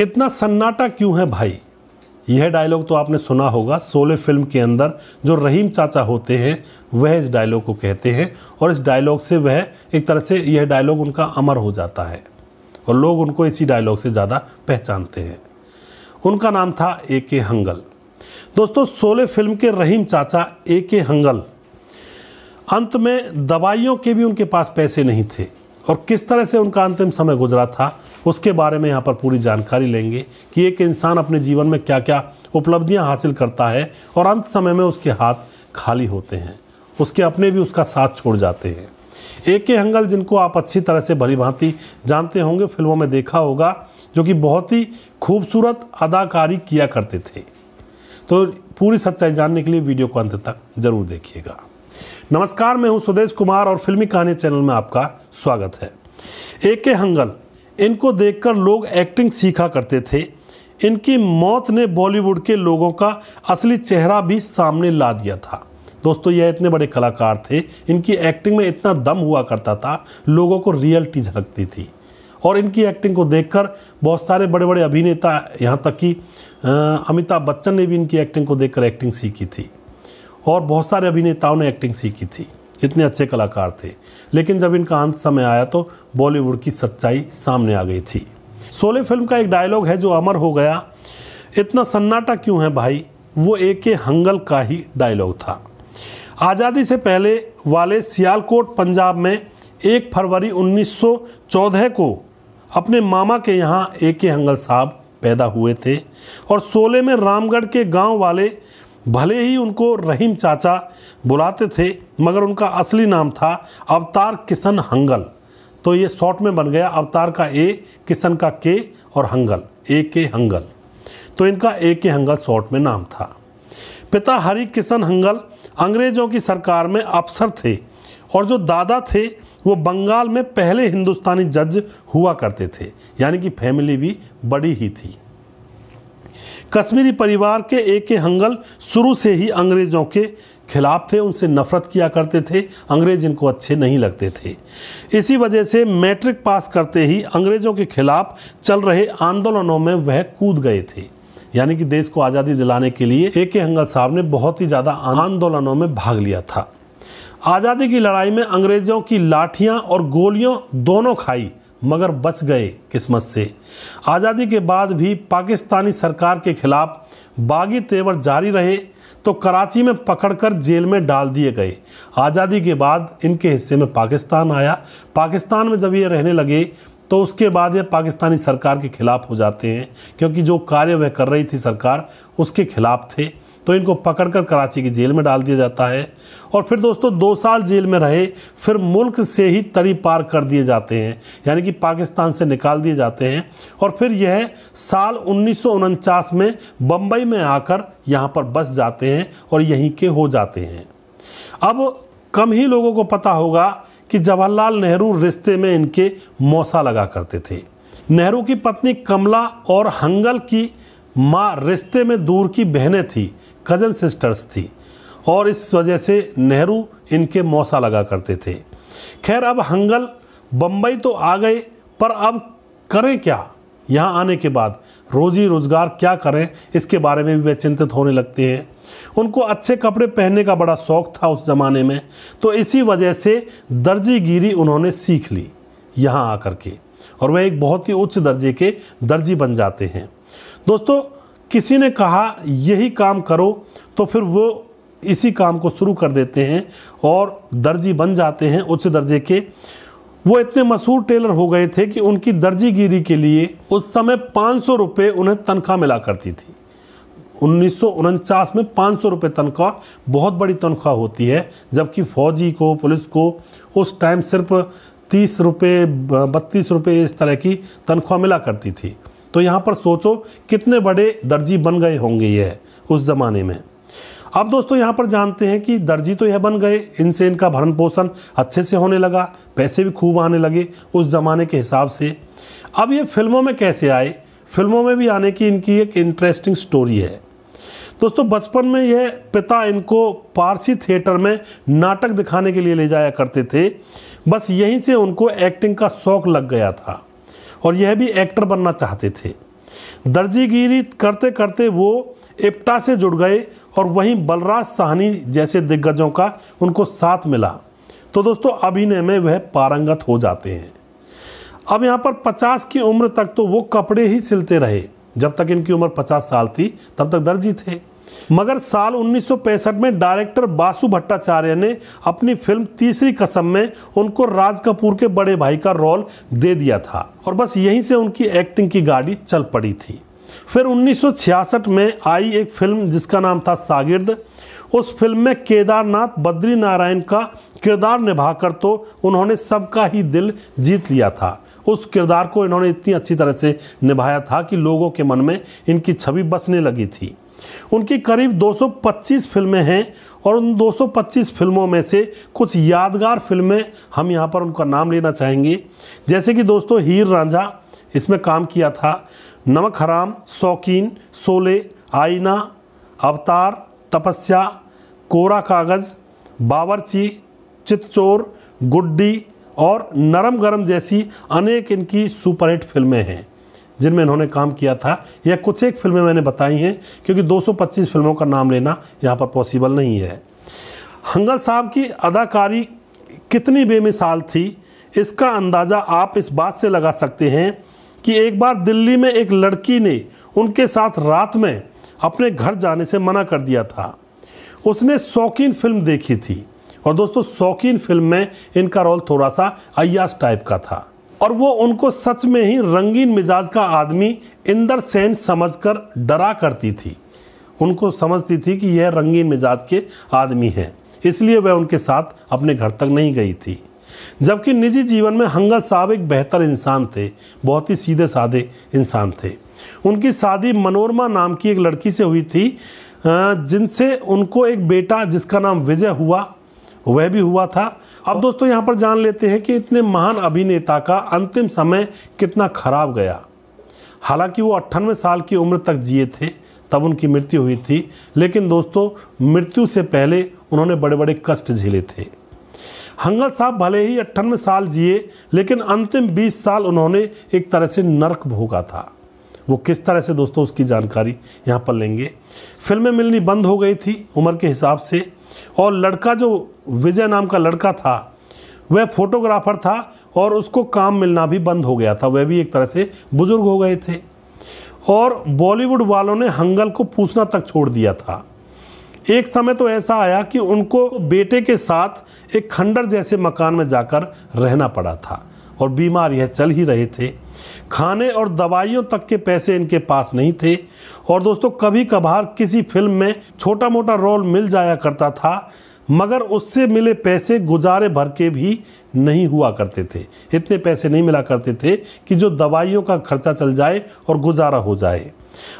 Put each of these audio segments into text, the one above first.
इतना सन्नाटा क्यों है भाई? यह डायलॉग तो आपने सुना होगा सोले फ़िल्म के अंदर जो रहीम चाचा होते हैं, वह इस डायलॉग को कहते हैं और इस डायलॉग से वह एक तरह से यह डायलॉग उनका अमर हो जाता है और लोग उनको इसी डायलॉग से ज़्यादा पहचानते हैं। उनका नाम था ए के हंगल। दोस्तों सोले फ़िल्म के रहीम चाचा ए के हंगल, अंत में दवाइयों के भी उनके पास पैसे नहीं थे और किस तरह से उनका अंतिम समय गुजरा था उसके बारे में यहाँ पर पूरी जानकारी लेंगे कि एक इंसान अपने जीवन में क्या क्या उपलब्धियाँ हासिल करता है और अंत समय में उसके हाथ खाली होते हैं। उसके अपने भी उसका साथ छोड़ जाते हैं। ए के हंगल जिनको आप अच्छी तरह से भली भांति जानते होंगे, फ़िल्मों में देखा होगा, जो कि बहुत ही खूबसूरत अदाकारी किया करते थे। तो पूरी सच्चाई जानने के लिए वीडियो को अंत तक ज़रूर देखिएगा। नमस्कार, मैं हूँ सुदेश कुमार और फिल्मी कहानी चैनल में आपका स्वागत है। ए के हंगल इनको देखकर लोग एक्टिंग सीखा करते थे। इनकी मौत ने बॉलीवुड के लोगों का असली चेहरा भी सामने ला दिया था। दोस्तों, यह इतने बड़े कलाकार थे, इनकी एक्टिंग में इतना दम हुआ करता था, लोगों को रियलिटी झलकती थी। और इनकी एक्टिंग को देखकर बहुत सारे बड़े बड़े अभिनेता यहाँ तक कि अमिताभ बच्चन ने भी इनकी एक्टिंग को देखकर एक्टिंग सीखी थी। और बहुत सारे अभिनेताओं ने एक्टिंग सीखी थी। इतने अच्छे कलाकार थे। लेकिन जब इनका अंत समय आया तो बॉलीवुड की सच्चाई सामने आ गई थी। सोले फ़िल्म का एक डायलॉग है जो अमर हो गया। इतना सन्नाटा क्यों है भाई? वो ए के हंगल का ही डायलॉग था। आज़ादी से पहले वाले सियालकोट, पंजाब में एक फरवरी 1914 को अपने मामा के यहाँ ए के हंगल साहब पैदा हुए थे और सोले में रामगढ़ के गाँव वाले भले ही उनको रहीम चाचा बुलाते थे, मगर उनका असली नाम था अवतार किशन हंगल। तो ये शॉर्ट में बन गया अवतार का ए किशन का के और हंगल, ए के हंगल। तो इनका ए के हंगल शॉर्ट में नाम था। पिता हरि किशन हंगल अंग्रेज़ों की सरकार में अफसर थे और जो दादा थे, वो बंगाल में पहले हिंदुस्तानी जज हुआ करते थे, यानी कि फैमिली भी बड़ी ही थी। कश्मीरी परिवार के ए के हंगल शुरू से ही अंग्रेज़ों के खिलाफ थे, उनसे नफरत किया करते थे, अंग्रेज़ इनको अच्छे नहीं लगते थे। इसी वजह से मैट्रिक पास करते ही अंग्रेज़ों के खिलाफ चल रहे आंदोलनों में वह कूद गए थे। यानी कि देश को आज़ादी दिलाने के लिए ए के हंगल साहब ने बहुत ही ज़्यादा आंदोलनों में भाग लिया था। आज़ादी की लड़ाई में अंग्रेज़ों की लाठियाँ और गोलियों दोनों खाई। मगर बच गए किस्मत से। आज़ादी के बाद भी पाकिस्तानी सरकार के खिलाफ बागी तेवर जारी रहे तो कराची में पकड़कर जेल में डाल दिए गए। आज़ादी के बाद इनके हिस्से में पाकिस्तान आया। पाकिस्तान में जब ये रहने लगे तो उसके बाद ये पाकिस्तानी सरकार के खिलाफ हो जाते हैं, क्योंकि जो कार्य वह कर रही थी सरकार, उसके खिलाफ थे। तो इनको पकड़कर कराची की जेल में डाल दिया जाता है। और फिर दोस्तों, दो साल जेल में रहे, फिर मुल्क से ही तरी पार कर दिए जाते हैं। यानी कि पाकिस्तान से निकाल दिए जाते हैं। और फिर यह साल उन्नीस सौ उनचास में बम्बई में आकर यहाँ पर बस जाते हैं और यहीं के हो जाते हैं। अब कम ही लोगों को पता होगा कि जवाहरलाल नेहरू रिश्ते में इनके मौसा लगा करते थे। नेहरू की पत्नी कमला और हंगल की माँ रिश्ते में दूर की बहनें थी। कज़न सिस्टर्स थी और इस वजह से नेहरू इनके मौसा लगा करते थे। खैर, अब हंगल बम्बई तो आ गए, पर अब करें क्या? यहाँ आने के बाद रोजी रोज़गार क्या करें? इसके बारे में भी वे चिंतित होने लगते हैं। उनको अच्छे कपड़े पहनने का बड़ा शौक था उस ज़माने में तो इसी वजह से दर्जीगिरी उन्होंने सीख ली यहाँ आकर के। और वह एक बहुत ही उच्च दर्जे के दर्जी बन जाते हैं। दोस्तों किसी ने कहा, यही काम करो तो फिर वो इसी काम को शुरू कर देते हैं और दर्जी बन जाते हैं उच्च दर्जे के। वो इतने मशहूर टेलर हो गए थे कि उनकी दर्जीगिरी के लिए उस समय पाँच सौ रुपये उन्हें तनख्वाह मिला करती थी। उन्नीस सौ उनचास में पाँच सौ रुपये तनख्वाह बहुत बड़ी तनख्वाह होती है, जबकि फौजी को, पुलिस को उस टाइम सिर्फ़ तीस रुपये बत्तीस रुपये इस तरह की तनख्वाह मिला करती थी। तो यहाँ पर सोचो कितने बड़े दर्जी बन गए होंगे यह उस ज़माने में। अब दोस्तों यहाँ पर जानते हैं कि दर्जी तो यह बन गए, इनसे इनका भरण पोषण अच्छे से होने लगा, पैसे भी खूब आने लगे उस ज़माने के हिसाब से। अब ये फ़िल्मों में कैसे आए? फ़िल्मों में भी आने की इनकी एक इंटरेस्टिंग स्टोरी है। दोस्तों बचपन में यह पिता इनको पारसी थिएटर में नाटक दिखाने के लिए ले जाया करते थे, बस यहीं से उनको एक्टिंग का शौक लग गया था। और यह भी एक्टर बनना चाहते थे। दर्जीगिरी करते करते वो एप्टा से जुड़ गए और वहीं बलराज साहनी जैसे दिग्गजों का उनको साथ मिला। तो दोस्तों, अभिनय में वह पारंगत हो जाते हैं। अब यहाँ पर 50 की उम्र तक तो वो कपड़े ही सिलते रहे। जब तक इनकी उम्र 50 साल थी, तब तक दर्जी थे। मगर साल 1965 में डायरेक्टर बासु भट्टाचार्य ने अपनी फ़िल्म तीसरी कसम में उनको राज कपूर के बड़े भाई का रोल दे दिया था। और बस यहीं से उनकी एक्टिंग की गाड़ी चल पड़ी थी। फिर 1966 में आई एक फ़िल्म जिसका नाम था सागिर्द। उस फ़िल्म में केदारनाथ बद्री नारायण का किरदार निभाकर तो उन्होंने सबका ही दिल जीत लिया था। उस किरदार को इन्होंने इतनी अच्छी तरह से निभाया था कि लोगों के मन में इनकी छवि बसने लगी थी। उनकी करीब 225 फ़िल्में हैं और उन 225 फ़िल्मों में से कुछ यादगार फ़िल्में हम यहाँ पर उनका नाम लेना चाहेंगे। जैसे कि दोस्तों, हीर रांझा, इसमें काम किया था नमक हराम, शौकीन सोले आईना, अवतार, तपस्या, कोरा कागज़, बावरची चितचोर गुड्डी और नरम गरम जैसी अनेक इनकी सुपरहिट फ़िल्में हैं। जिनमें इन्होंने काम किया था यह कुछ एक फ़िल्में मैंने बताई हैं, क्योंकि 225 फ़िल्मों का नाम लेना यहाँ पर पॉसिबल नहीं है। हंगल साहब की अदाकारी कितनी बेमिसाल थी, इसका अंदाज़ा आप इस बात से लगा सकते हैं कि एक बार दिल्ली में एक लड़की ने उनके साथ रात में अपने घर जाने से मना कर दिया था। उसने शौकीन फ़िल्म देखी थी। और दोस्तों, शौकीन फ़िल्म में इनका रोल थोड़ा सा अयास टाइप का था। और वो उनको सच में ही रंगीन मिजाज का आदमी इंदर सेन समझकर डरा करती थी। उनको समझती थी कि यह रंगीन मिजाज के आदमी हैं। इसलिए वह उनके साथ अपने घर तक नहीं गई थी। जबकि निजी जीवन में हंगल साहब एक बेहतर इंसान थे, बहुत ही सीधे साधे इंसान थे। उनकी शादी मनोरमा नाम की एक लड़की से हुई थी जिनसे उनको एक बेटा जिसका नाम विजय हुआ वह भी हुआ था। अब दोस्तों यहाँ पर जान लेते हैं कि इतने महान अभिनेता का अंतिम समय कितना खराब गया। हालाँकि वो अट्ठानवे साल की उम्र तक जिए थे, तब उनकी मृत्यु हुई थी, लेकिन दोस्तों मृत्यु से पहले उन्होंने बड़े बड़े कष्ट झेले थे। हंगल साहब भले ही अट्ठानवे साल जिए, लेकिन अंतिम 20 साल उन्होंने एक तरह से नरक भोगा था। वो किस तरह से दोस्तों उसकी जानकारी यहाँ पर लेंगे? फ़िल्में मिलनी बंद हो गई थी उम्र के हिसाब से। और लड़का जो विजय नाम का लड़का था, वह फोटोग्राफर था और उसको काम मिलना भी बंद हो गया था। वह भी एक तरह से बुज़ुर्ग हो गए थे। और बॉलीवुड वालों ने हंगल को पूछना तक छोड़ दिया था। एक समय तो ऐसा आया कि उनको बेटे के साथ एक खंडर जैसे मकान में जाकर रहना पड़ा था। और बीमार यह चल ही रहे थे। खाने और दवाइयों तक के पैसे इनके पास नहीं थे। और दोस्तों कभी कभार किसी फ़िल्म में छोटा मोटा रोल मिल जाया करता था, मगर उससे मिले पैसे गुजारे भर के भी नहीं हुआ करते थे। इतने पैसे नहीं मिला करते थे कि जो दवाइयों का खर्चा चल जाए और गुजारा हो जाए।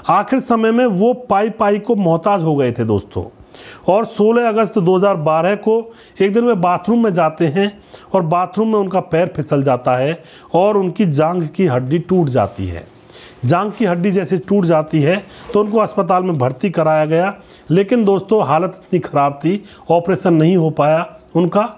आखिर समय में वो पाई पाई को मोहताज हो गए थे दोस्तों। और 16 अगस्त 2012 को एक दिन वे बाथरूम में जाते हैं और बाथरूम में उनका पैर फिसल जाता है और उनकी जांग की हड्डी टूट जाती है। जांग की हड्डी जैसे टूट जाती है तो उनको अस्पताल में भर्ती कराया गया, लेकिन दोस्तों हालत इतनी ख़राब थी, ऑपरेशन नहीं हो पाया उनका।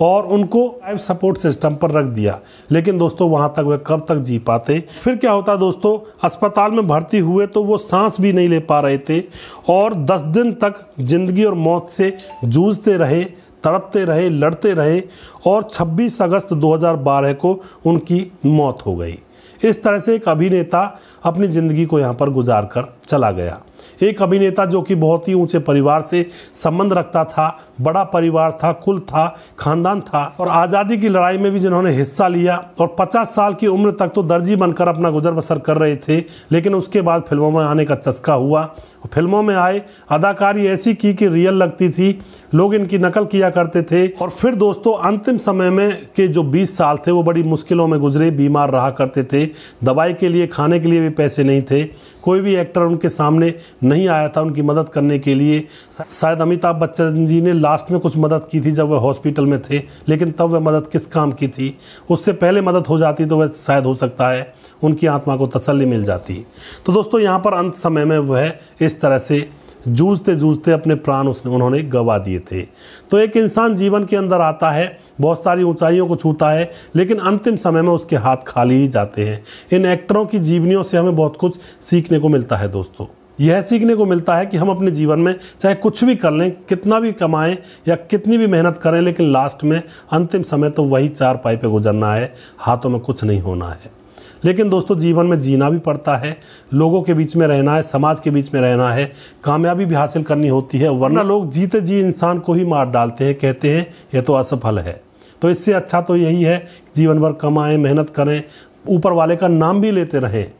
और उनको लाइफ सपोर्ट सिस्टम पर रख दिया। लेकिन दोस्तों, वहाँ तक वे कब तक जी पाते? फिर क्या होता दोस्तों? अस्पताल में भर्ती हुए तो वो सांस भी नहीं ले पा रहे थे और 10 दिन तक ज़िंदगी और मौत से जूझते रहे, तड़पते रहे, लड़ते रहे और 26 अगस्त 2012 को उनकी मौत हो गई। इस तरह से एक अभिनेता अपनी ज़िंदगी को यहाँ पर गुजार कर चला गया। एक अभिनेता जो कि बहुत ही ऊँचे परिवार से संबंध रखता था, बड़ा परिवार था, कुल था, खानदान था और आज़ादी की लड़ाई में भी जिन्होंने हिस्सा लिया और 50 साल की उम्र तक तो दर्जी बनकर अपना गुजर बसर कर रहे थे, लेकिन उसके बाद फ़िल्मों में आने का चस्का हुआ। फ़िल्मों में आए, अदाकारी ऐसी की कि रियल लगती थी, लोग इनकी नकल किया करते थे और फिर दोस्तों अंतिम समय में के जो 20 साल थे वो बड़ी मुश्किलों में गुजरे, बीमार रहा करते थे, दवाई के लिए, खाने के लिए भी पैसे नहीं थे, कोई भी एक्टर उनके सामने नहीं आया था उनकी मदद करने के लिए। शायद अमिताभ बच्चन जी ने लास्ट में कुछ मदद की थी जब वह हॉस्पिटल में थे, लेकिन तब वह मदद किस काम की थी? उससे पहले मदद हो जाती तो वह शायद हो सकता है उनकी आत्मा को तसल्ली मिल जाती। तो दोस्तों, यहाँ पर अंत समय में वह इस तरह से जूझते जूझते अपने प्राण उसने, उन्होंने गवा दिए थे। तो एक इंसान जीवन के अंदर आता है, बहुत सारी ऊंचाइयों को छूता है, लेकिन अंतिम समय में उसके हाथ खाली ही जाते हैं। इन एक्टरों की जीवनियों से हमें बहुत कुछ सीखने को मिलता है, दोस्तों। यह सीखने को मिलता है कि हम अपने जीवन में चाहे कुछ भी कर लें, कितना भी कमाएँ या कितनी भी मेहनत करें, लेकिन लास्ट में अंतिम समय तो वही चार पाई पे गुजरना है, हाथों में कुछ नहीं होना है। लेकिन दोस्तों, जीवन में जीना भी पड़ता है, लोगों के बीच में रहना है, समाज के बीच में रहना है, कामयाबी भी हासिल करनी होती है, वरना लोग जीते जी इंसान को ही मार डालते हैं, कहते हैं यह तो असफल है। तो इससे अच्छा तो यही है जीवन भर कमाएँ, मेहनत करें, ऊपर वाले का नाम भी लेते रहें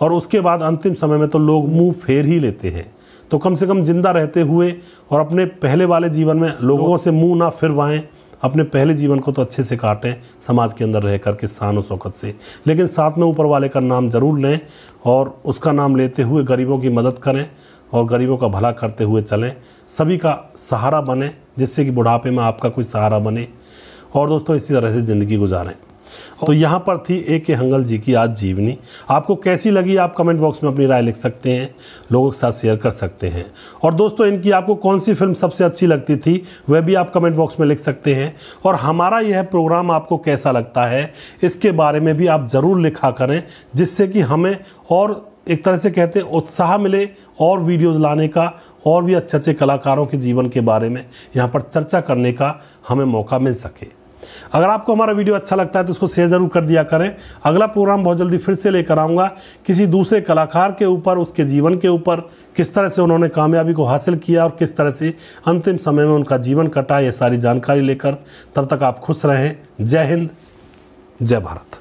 और उसके बाद अंतिम समय में तो लोग मुँह फेर ही लेते हैं। तो कम से कम ज़िंदा रहते हुए और अपने पहले वाले जीवन में लोगों से मुँह ना फिरवाएँ, अपने पहले जीवन को तो अच्छे से काटें, समाज के अंदर रह कर के शान शौकत से। लेकिन साथ में ऊपर वाले का नाम ज़रूर लें और उसका नाम लेते हुए गरीबों की मदद करें और गरीबों का भला करते हुए चलें। सभी का सहारा बने, जिससे कि बुढ़ापे में आपका कोई सहारा बने। और दोस्तों, इसी तरह से ज़िंदगी गुजारें। तो यहाँ पर थी ए के हंगल जी की आज जीवनी। आपको कैसी लगी? आप कमेंट बॉक्स में अपनी राय लिख सकते हैं लोगों के साथ शेयर कर सकते हैं। और दोस्तों इनकी आपको कौन सी फ़िल्म सबसे अच्छी लगती थी वह भी आप कमेंट बॉक्स में लिख सकते हैं। और हमारा यह प्रोग्राम आपको कैसा लगता है इसके बारे में भी आप ज़रूर लिखा करें जिससे कि हमें और एक तरह से कहते हैं उत्साह मिले और वीडियोज़ लाने का और भी अच्छे अच्छे कलाकारों के जीवन के बारे में यहाँ पर चर्चा करने का हमें मौका मिल सके। अगर आपको हमारा वीडियो अच्छा लगता है तो उसको शेयर ज़रूर कर दिया करें। अगला प्रोग्राम बहुत जल्दी फिर से लेकर आऊँगा। किसी दूसरे कलाकार के ऊपर, उसके जीवन के ऊपर, किस तरह से उन्होंने कामयाबी को हासिल किया और किस तरह से अंतिम समय में उनका जीवन कटा यह सारी जानकारी लेकर तब तक आप खुश रहें। जय हिंद, जय भारत।